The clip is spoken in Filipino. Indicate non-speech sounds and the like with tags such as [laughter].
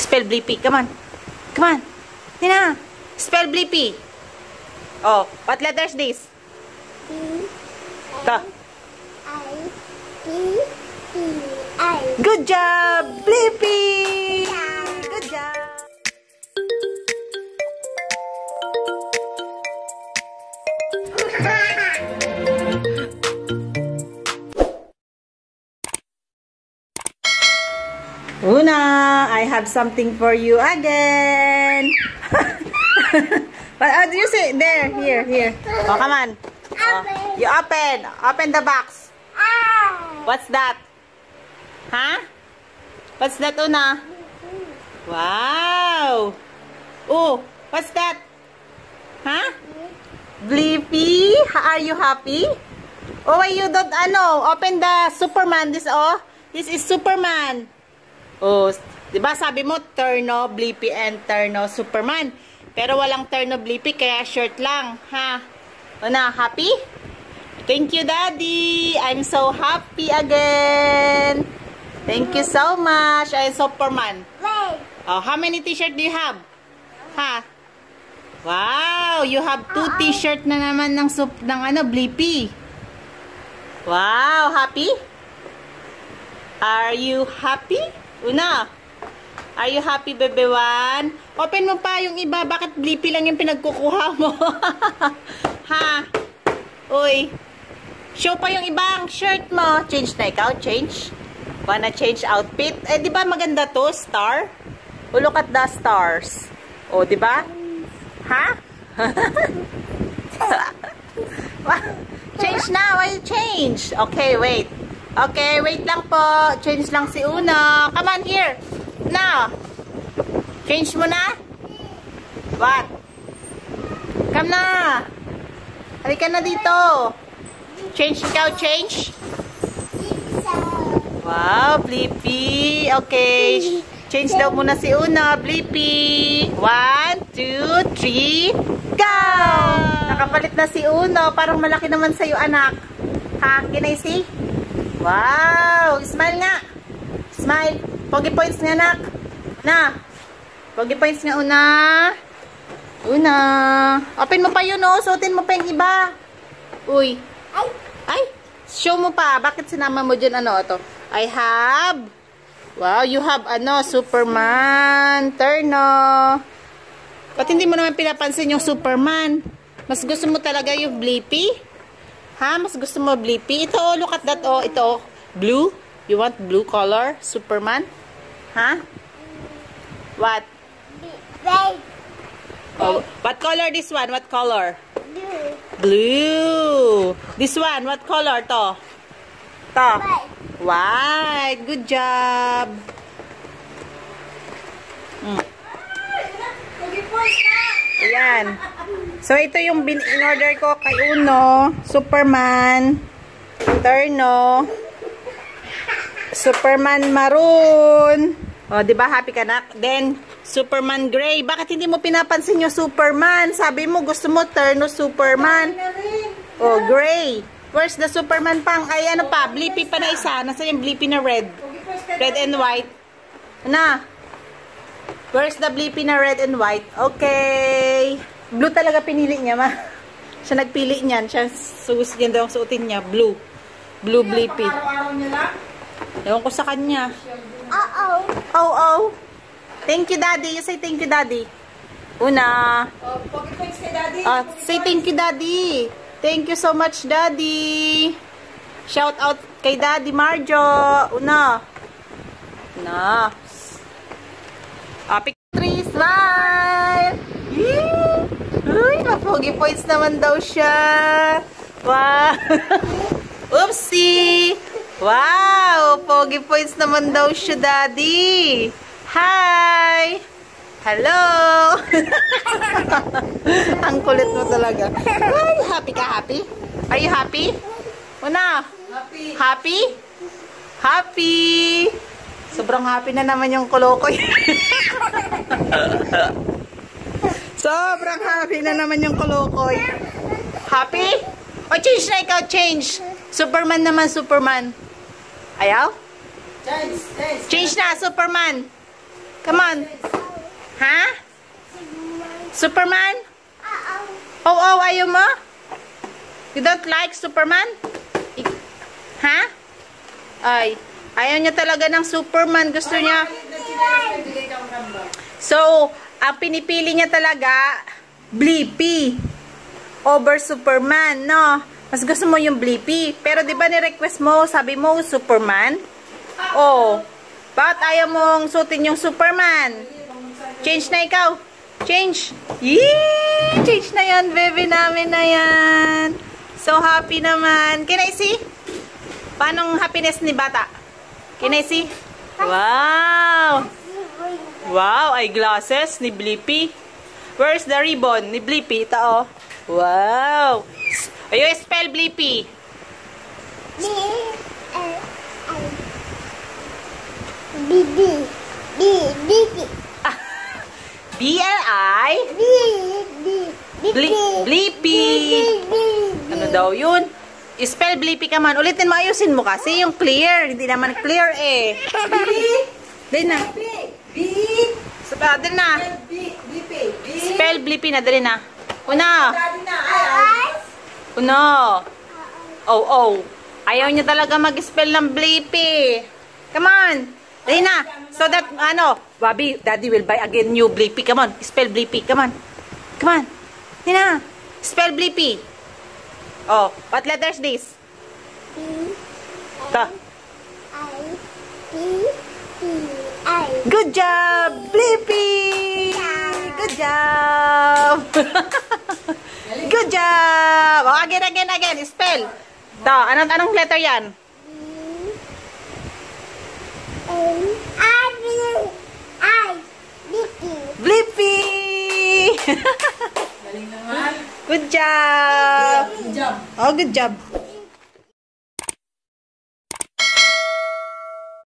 Spell Blippi. Come on. Come on. Tina. Spell Blippi. Oh, what letters this? B Ito. I B E I. Good job, Una, I have something for you again. [laughs] What uh, do you say? There, here, here. Oh, come on. Oh, you open. Open the box. What's that? Huh? What's that, Una? Wow! Oh, what's that? Huh? Blippi? Are you happy? Oh, why you don't, ano, open the Superman. This, oh, this is Superman. Oh, di ba sabi mo, Turno, Blippi, and Turno, Superman. Pero walang Turno, Blippi, kaya short lang, ha? Una, happy? Thank you, Daddy. I'm so happy again. Thank you so much. I'm Superman. Oh, how many t-shirt do you have? Ha? Wow, you have two t-shirt na naman ng sup ng ano, Blippi. Wow, happy? Are you happy? Una. Are you happy, bebe one? Open mo pa yung iba. Bakit Blippi lang yung pinagkukuha mo? [laughs] ha? Uy. Show pa yung ibang shirt mo. Change na ikaw. Change. Wanna change outfit? Eh, di ba maganda to? Star? Oh, look at the stars. Oh, di ba? Ha? [laughs] change na. Why change? Okay, wait. Okay, wait lang po. Change lang si Una. Come on here. Now. Change mo na? What? Come na. Halika na dito. Change ikaw, change. Wow, Blippi. Okay. Change daw muna si Una, Blippi. One, two, three, go! Nakapalit na si Uno. Parang malaki naman sa'yo, anak. Ha? Can I see? Wow! Smile nga. Smile. Pogi points nga, anak. Na. Pogi points nga, Una. Una. Open mo pa yun, oh. Suotin mo pa yung iba. Uy. Ay. Ay, show mo pa. Bakit sinama mo dyan ano to? I have, wow, you have ano, Superman, Terno. Ba't hindi mo naman pinapansin yung Superman? Mas gusto mo talaga yung Blippi? Ha? Mas gusto mo Blippi? Ito, oh, look at that, oh. Ito, oh. Blue? You want blue color? Superman? Ha? What? Wait. Oh, what color this one? What color? Blue. Blue. This one, what color to? To. Wait. White. Good job. Mm. Ayan. So, ito yung in-order ko kay Uno. Superman. Terno. Superman Maroon. O, di ba happy ka na? Then, Superman Gray. Bakit hindi mo pinapansin yung Superman? Sabi mo, gusto mo Terno Superman. Oh, gray. Where's the Superman pang? Ay, ano pa? Blippi pa na isa. Nasa yung Blippi na red? Red and white. Na. Where's the Blippi na red and white? Okay. Blue talaga pinili niya, ma. Siya nagpili niyan. Siya sus yan daw ang suotin niya. Blue. Blue Blippi. Ewan ko sa kanya. Uh-oh. Oh, oh. Thank you, Daddy. You say thank you, Daddy. Una. Ah, say thank you, Daddy. Thank you so much, Daddy. Shout out kay Daddy Marjo. Una. Na. Smile. Yee! Uy, mapogi points naman daw siya. Wow. [laughs] Oopsie. Wow, pogi points naman daw siya, Daddy. Hi. Hello! [laughs] Ang kulit mo talaga. Ay, happy ka, happy? Are you happy? Una? Happy. Happy? Happy! Sobrang happy na naman yung kolokoy. [laughs] Sobrang happy na naman yung kolokoy. Happy? O, change na ikaw, change. Superman naman, Superman. Ayaw? Change, change. Change na, Superman. Come on. Ha? Superman? Uh-oh. Oh, oh, ayaw mo? You don't like Superman? Ha? Ay, ayaw niya talaga ng Superman. Gusto niya. So, ang pinipili niya talaga, Blippi. Over Superman, no? Mas gusto mo yung Blippi. Pero di ba ni-request mo, sabi mo, Superman? Oh, bakit ayaw mong suotin yung Superman? Change na ikaw. Change. Yee! Change na yan, baby namin na yan. So happy naman. Can I see? Paano happiness ni bata? Can I see? Wow! Wow, eyeglasses ni Blippi. Where's the ribbon ni Blippi? Ito oh. Wow! Ayun, spell Blippi. B L I B B B B B B-L-I. B B B Bli- Blippi. Ano daw yun? Spell Blippi ka man. Ulitin mo, ayusin mo kasi yung clear. Hindi naman clear eh. [laughs] Dali na. B. B. Spell, dali na. B. B. B. B. Spell Blippi na, dali na. Una. Una. Oh, oh. Ayaw niya talaga mag-spell ng Blippi. Come on. Dali na. So that, ano, Bobby, Daddy will buy again new Blippi. Come on. Spell Blippi. Come on. Come on. Dali na. Spell Blippi. Oh, what letters this? B Ta. I B B I Good job, Blippi! Good job! [laughs] Good job! Oh, again, again, again. Spell. To, anong, anong letter yan? I B I B B Blippi! Galing naman. good job! Job. Oh, good job.